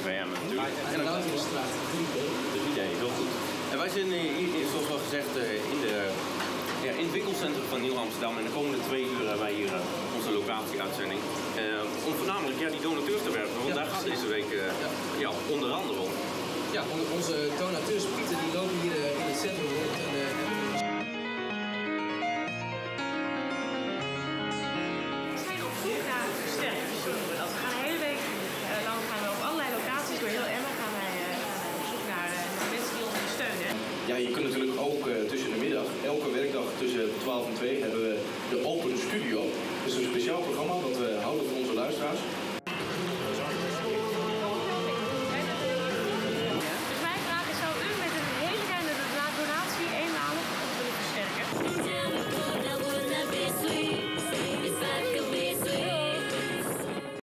SVM natuurlijk. En dan we de straat 3B. 3D, heel goed. En wij zijn eh, hier, zoals al gezegd, eh, in, de, ja, in het winkelcentrum van Nieuw Amsterdam. En de komende twee uur hebben wij hier eh, onze locatieuitzending. Eh, om voornamelijk ja, die donateurs te werven, want Ja, daar gaat deze week eh, ja. onder andere om. Ja, on- onze donateurs, je kunt natuurlijk ook eh, tussen de middag, elke werkdag tussen 12 en 2 hebben